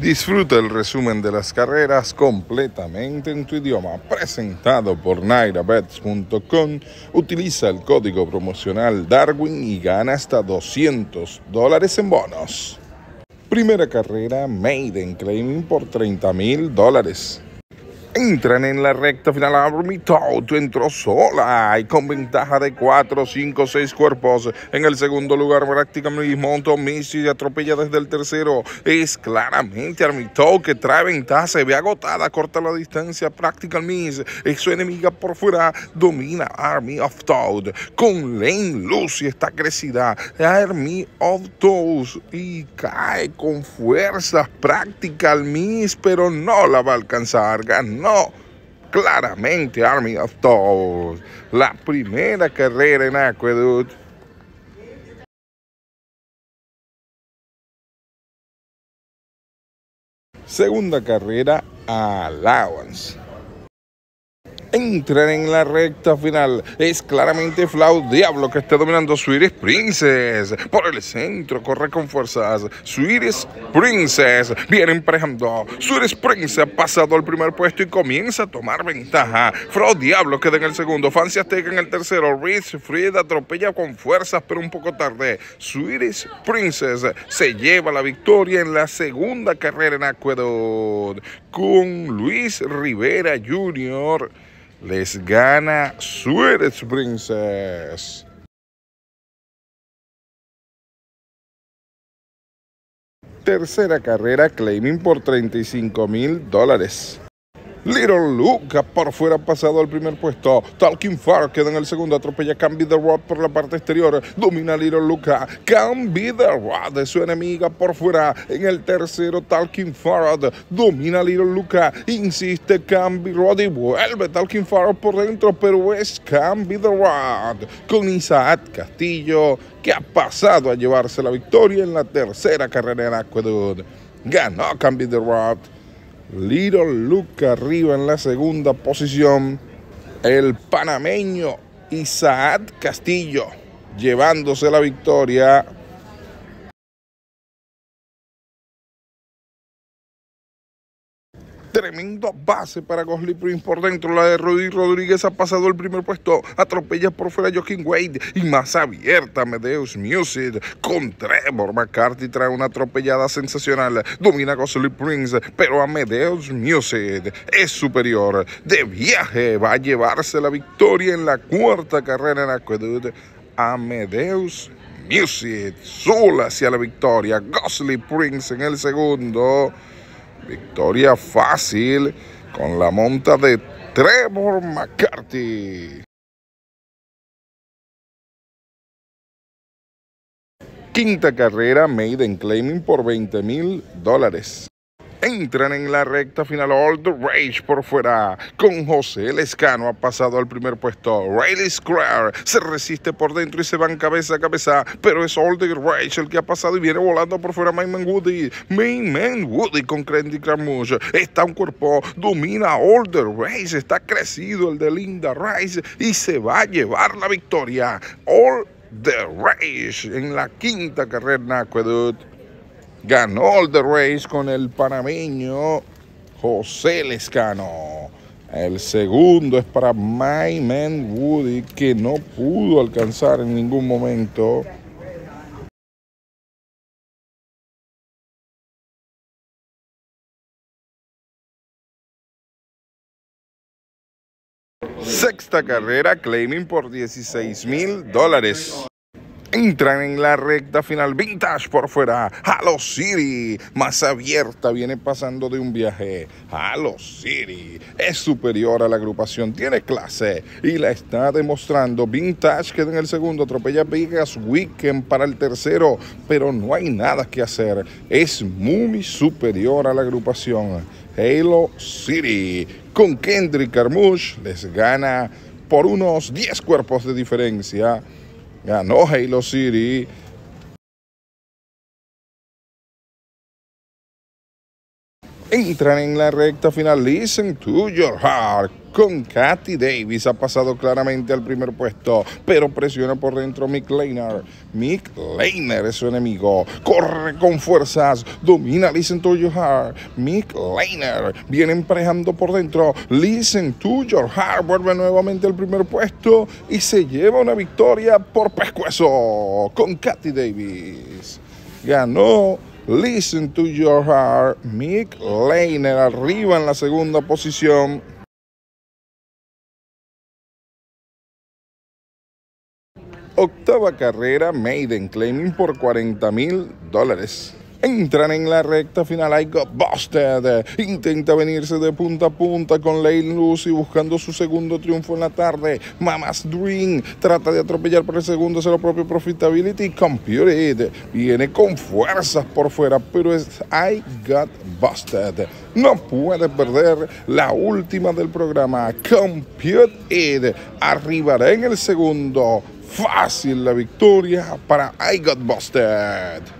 Disfruta el resumen de las carreras completamente en tu idioma, presentado por nairabets.com. Utiliza el código promocional Darwin y gana hasta 200 dólares en bonos. Primera carrera Maiden Claiming por 30 mil dólares. Entran en la recta final. Army Tout entró sola y con ventaja de 4, 5, 6 cuerpos. En el segundo lugar, prácticamente Monto Missy atropella desde el tercero. Es claramente Army Tout que trae ventaja. Se ve agotada, corta la distancia. Practical Miss es su enemiga por fuera. Domina Army of Toad con Lane Lucy. Está crecida. Army of Toad y cae con fuerzas. Practical Miss, pero no la va a alcanzar. Ganó no, claramente Army of Toes. La primera carrera en Aqueduct. Segunda carrera, Allowance entran en la recta final. Es claramente Flau Diablo que está dominando Swedish Princess. Por el centro corre con fuerzas. Swedish Princess viene emparejando. Swedish Princess ha pasado al primer puesto y comienza a tomar ventaja. Flau Diablo queda en el segundo. Fancy Azteca en el tercero. Rich Fried atropella con fuerzas, pero un poco tarde. Swedish Princess se lleva la victoria en la segunda carrera en Aqueduct con Luis Rivera Jr les gana Swedish Princess. Tercera carrera, claiming por 35 mil dólares. Little Luca por fuera pasado al primer puesto. Talking Far queda en el segundo. Atropella Can Be The Rod por la parte exterior. Domina Little Luca. Can Be The Rod de su enemiga por fuera. En el tercero, Talking Farad domina Little Luca. Insiste Can Be Rod y vuelve Talking Farad por dentro. Pero es Can Be The Rod con Isaac Castillo que ha pasado a llevarse la victoria en la tercera carrera en Aqueduct. Ganó Can Be The Rod. Little Luca arriba en la segunda posición. El panameño Isaac Castillo llevándose la victoria Tremendo base para Gosly Prince por dentro. La de Rudy Rodríguez ha pasado el primer puesto. Atropella por fuera Joaquín Wade. Y más abierta Medeus Music. Con Trevor McCarthy trae una atropellada sensacional. Domina Gosly Prince. Pero a Medeus Music es superior. De viaje va a llevarse la victoria en la cuarta carrera en Aqueduct. Amedeus Music sola hacia la victoria. Gosly Prince en el segundo. Victoria fácil con la monta de Trevor McCarthy. Quinta carrera, Maiden Claiming por 20 mil dólares entran en la recta final. All the Rage por fuera. Con José Lescano ha pasado al primer puesto. Riley Square se resiste por dentro y se van cabeza a cabeza. Pero es All the Rage el que ha pasado y viene volando por fuera Mayman Woody. Mayman Woody con Crandy Carmouche. Está un cuerpo, domina All the Rage. Está crecido el de Linda Rice y se va a llevar la victoria. All the Rage en la quinta carrera ganó el The Race con el panameño José Lescano. El segundo es para My Man Woody, que no pudo alcanzar en ningún momento. Sexta carrera, claiming por 16 mil dólares. Entran en la recta final. Vintage por fuera. Halo City. Más abierta. Viene pasando de un viaje. Halo City. Es superior a la agrupación. Tiene clase. Y la está demostrando. Vintage queda en el segundo. Atropella Vegas Weekend para el tercero. Pero no hay nada que hacer. Es muy superior a la agrupación. Halo City. Con Kendrick Carmouche les gana por unos 10 cuerpos de diferencia ganó Halo City. Entran en la recta final. Listen to your heart con Katy Davis. Ha pasado claramente al primer puesto, pero presiona por dentro Mick Leiner. Mick Leiner es su enemigo. Corre con fuerzas. Domina Listen to Your Heart. Mick Leiner viene emparejando por dentro. Listen to Your Heart vuelve nuevamente al primer puesto y se lleva una victoria por pescuezo con Katy Davis. Ganó Listen to Your Heart. Mick Leiner arriba en la segunda posición. Octava carrera Maiden Claiming por 40 mil dólares. Entran en la recta final. I got busted. Intenta venirse de punta a punta con Lane Lucy buscando su segundo triunfo en la tarde. Mama's Dream trata de atropellar por el segundo, hacer lo propio Profitability Computed. Viene con fuerzas por fuera, pero es I got busted. No puede perder la última del programa. Computed. Arribará en el segundo. Fácil la victoria para I Got Busted.